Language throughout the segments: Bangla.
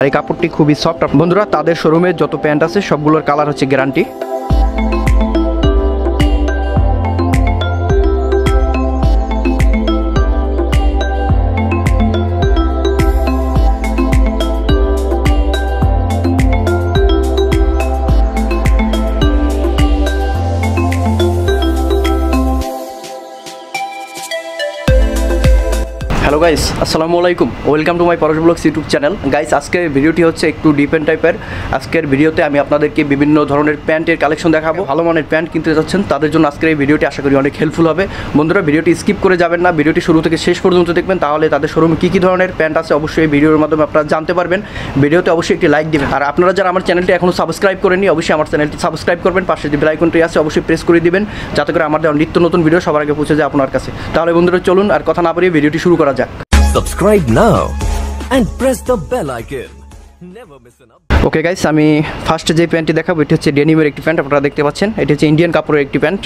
আর এই কাপড়টি খুবই সফট বন্ধুরা, তাদের শোরুমে যত প্যান্ট আছে, সবগুলোর কালার হচ্ছে গ্যারান্টি হ্যালো গাইস আসসালামু আলাইকুম welcome to my Porosh blogs YouTube channel guys আজকের ভিডিওটি হচ্ছে একটু ডিপেন্ড টাইপের আজকের ভিডিওতে আমি আপনাদেরকে বিভিন্ন ধরনের প্যান্টের কালেকশন দেখাবো। ভালো মানের প্যান্ট কিনতে যাচ্ছেন, তাদের জন্য আজকের এই ভিডিওটি আশা করি অনেক হেল্পফুল হবে। বন্ধুরা ভিডিওটি স্কিপ করে যাবেন না। ভিডিওটি শুরু থেকে শেষ পর্যন্ত দেখবেন, তাহলে তাদের শোরুমে কী কী ধরনের প্যান্ট আছে অবশ্যই এই ভিডিওর মাধ্যমে আপনারা জানতে পারবেন। ভিডিওতে অবশ্যই একটি লাইক দেবেন। আর আপনারা যারা আমার চ্যানেলটি এখনও সাবস্ক্রাইব করেননি, অবশ্যই আমার চ্যানেলটি সাবস্ক্রাইব করবেন। পাশে যে বেলাইকনটি আছে, অবশ্যই প্রেস করে দিবেন, যাতে করে আমার দেওয়া নিত্য নতুন ভিডিও সবার আগে পৌঁছে যায় আপনার কাছে। তাহলে বন্ধুরা, চলুন আর কথা না বাড়িয়ে ভিডিওটি শুরু করা যাক। Subscribe now and press the bell icon. Never miss an update. Okay guys আমি ফার্স্ট যে প্যান্টটি দেখাবো এটি হচ্ছে ডেনিমের একটি প্যান্ট আপনারা দেখতে পাচ্ছেন। এটি হচ্ছে ইন্ডিয়ান কাপড়ের একটি প্যান্ট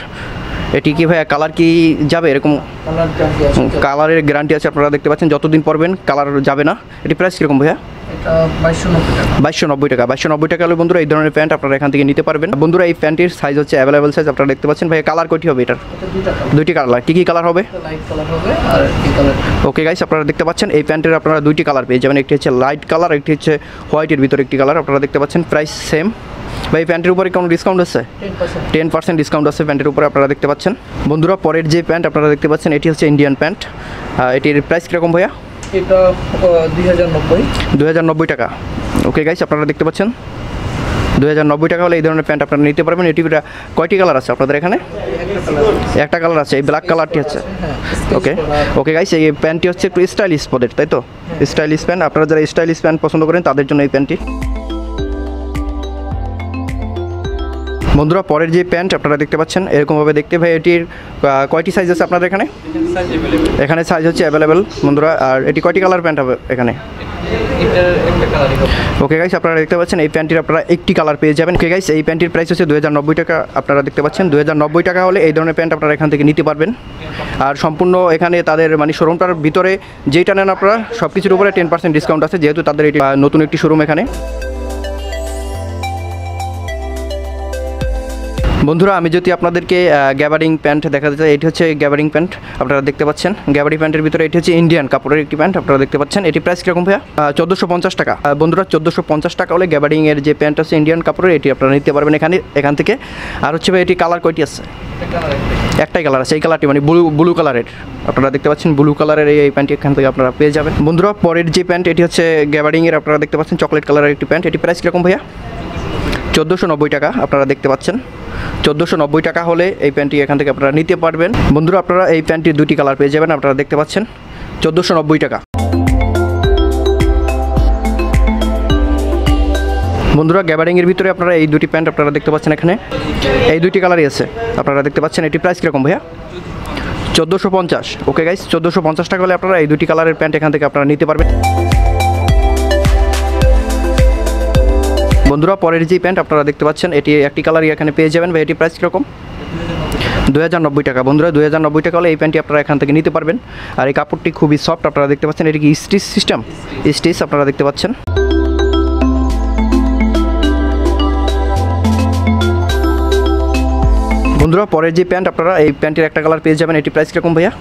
এটি কি ভাইয়া কালার কি যাবে? এরকম কালারের গ্যারান্টি আছে। আপনারা দেখতে পাচ্ছেন। যতদিন পরবেন কালার যাবে না। এটি প্রাইস কীরকম ভাইয়া? বাইশশো নব্বই টাকা। বাইশশো নব্বই টাকা। হলে বন্ধুরা এই ধরনের প্যান্ট আপনারা এখান থেকে নিতে পারবেন। বন্ধুরা এই প্যান্টের সাইজ হচ্ছে অ্যাভেলেবল সাইজ আপনারা দেখতে পাচ্ছেন। ভাইয়া কালার কয়টি হবে এটার? এটা দুইটা কালার কালার কী কী কালার হবে? ওকে গাইস আপনারা দেখতে পাচ্ছেন এই প্যান্টের আপনারা দুইটি কালার পেয়ে যাবেন। একটি হচ্ছে লাইট কালার একটি হচ্ছে হোয়াইটের ভিতরে একটি কালার আপনারা দেখতে পাচ্ছেন প্রাইস সেম এই প্যান্টের উপরে কোনো ডিসকাউন্ট আছে? টেন পার্সেন্ট ডিসকাউন্ট আছে প্যান্টের উপরে আপনারা দেখতে পাচ্ছেন। বন্ধুরা পরের যে প্যান্ট আপনারা দেখতে পাচ্ছেন এটি হচ্ছে ইন্ডিয়ান প্যান্ট। এটির প্রাইস কীরকম ভাইয়া? এটা দুই হাজার নব্বই। দু হাজার নব্বই টাকা। ওকে গাইস আপনারা দেখতে পাচ্ছেন? দু হাজার নব্বই টাকা হলে এই ধরনের প্যান্ট আপনারা নিতে পারবেন। এটি কয়টি কালার আছে আপনাদের এখানে? একটা কালার আছে এই ব্ল্যাক কালারটি আছে ওকে ওকে গাইস এই প্যান্টটি হচ্ছে একটু স্টাইলিশ পদের তাই তো? স্টাইলিশ প্যান্ট আপনারা যারা স্টাইলিশ প্যান্ট পছন্দ করেন তাদের জন্য এই প্যান্টটি। বন্ধুরা, পরের যে প্যান্ট আপনারা দেখতে পাচ্ছেন, এরকমভাবে দেখতে ভাই, এটির কয়টি সাইজ আছে আপনাদের এখানে? এখানে সাইজ হচ্ছে অ্যাভেলেবেল বন্ধুরা, আর এটি কয়টি কালার প্যান্ট হবে এখানে? ওকে গাইস আপনারা দেখতে পাচ্ছেন, এই প্যান্টটির আপনারা একটি কালার পেয়ে যাবেন। ওকে গাইস এই প্যান্টটির প্রাইস হচ্ছে দু হাজার নব্বই টাকা, আপনারা দেখতে পাচ্ছেন দু হাজার নব্বই টাকা হলে এই ধরনের প্যান্ট আপনারা এখান থেকে নিতে পারবেন। আর সম্পূর্ণ এখানে তাদের মানে শোরুমটার ভিতরে যেইটা নেন আপনারা সব কিছুর উপরে টেন ডিসকাউন্ট আছে, যেহেতু তাদের এটি নতুন একটি শোরুম এখানে। বন্ধুরা, আমি যদি আপনাদেরকে গ্যাবারিং প্যান্ট দেখাতে চাই, এটি হচ্ছে গ্যাবারিং প্যান্ট আপনারা দেখতে পাচ্ছেন। গ্যাবারি প্যান্টের ভিতরে এটি হচ্ছে ইন্ডিয়ান কাপড়ের একটি প্যান্ট আপনারা দেখতে পাচ্ছেন। এটি প্রাইস কীরকম ভাইয়া? চোদ্দোশো পঞ্চাশ টাকা। বন্ধুরা, চোদ্দোশো পঞ্চাশ টাকা হলে গ্যাবারিং এর যে প্যান্ট আছে ইন্ডিয়ান কাপড়ের, এটি আপনারা নিতে পারবেন এখানে, এখান থেকে। আর হচ্ছে ভাই এটি কালার কয়টি আছে? একটাই কালার আছে। এই কালারটি মানে ব্লু ব্লু কালারের আপনারা দেখতে পাচ্ছেন ব্লু কালারের এই প্যান্টটি এখান থেকে আপনারা পেয়ে যাবেন। বন্ধুরা, পরের যে প্যান্ট এটি হচ্ছে গ্যাবারিং এর, আপনারা দেখতে পাচ্ছেন চকলেট কালারের একটি প্যান্ট এটি প্রাইস কীরকম ভাইয়া? চোদ্দোশো নব্বই টাকা, আপনারা দেখতে পাচ্ছেন। চোদ্দোশো নব্বই টাকা হলে এই প্যান্টটি এখান থেকে আপনারা নিতে পারবেন। বন্ধুরা, আপনারা এই প্যান্টটির দুটি কালার পেয়ে যাবেন, আপনারা দেখতে পাচ্ছেন। চোদ্দোশো নব্বই টাকা। বন্ধুরা, গ্যাবারিংয়ের ভিতরে আপনারা এই দুটি প্যান্ট আপনারা দেখতে পাচ্ছেন এখানে। এই দুইটি কালারই আছে। আপনারা দেখতে পাচ্ছেন এটি প্রাইস কীরকম ভাইয়া? চোদ্দোশো পঞ্চাশ। ওকে গাইস, চোদ্দোশো পঞ্চাশ টাকা হলে আপনারা এই দুটি কালারের প্যান্ট এখান থেকে আপনারা নিতে পারবেন। বন্ধুরা, পরের যে প্যান্ট আপনারা দেখতে পাচ্ছেন, এটি একটি কালারই এখানে পেয়ে যাবেন। বা এটি প্রাইস কীরকম? দু হাজার নব্বই টাকা। বন্ধুরা দু হাজার নব্বই টাকা হলে এই প্যান্টটি আপনারা এখান থেকে নিতে পারবেন। আর এই কাপড়টি খুবই সফট আপনারা দেখতে পাচ্ছেন, এটি কি স্টিচ সিস্টেম স্টিচ আপনারা দেখতে পাচ্ছেন। বন্ধুরা, পরের যে প্যান্ট আপনারা, এই প্যান্টের একটা কালার পেয়ে যাবেন। এটি প্রাইস কীরকম ভাইয়া?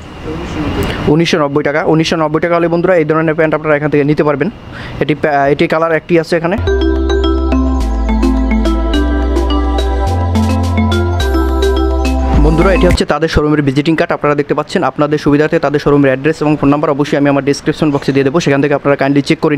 উনিশশো নব্বই টাকা। উনিশশো নব্বই টাকা হলে বন্ধুরা, এই ধরনের প্যান্ট আপনারা এখান থেকে নিতে পারবেন। এটি এটি কালার একটি আছে এখানে। বন্ধুরা, এটি হচ্ছে তাদের শোরুমের ভিজিটিং কার্ড। আপনারা দেখতে পাচ্ছেন আপনাদের সুবিধাতে তাদের শোরুমের অ্যাড্রেস এবং ফোন নাম্বার। অবশ্যই আমি আমার ডিসক্রিপশন বক্সে দিয়ে দেবো। সেখান থেকে আপনারা কাইন্ডলি চেক করে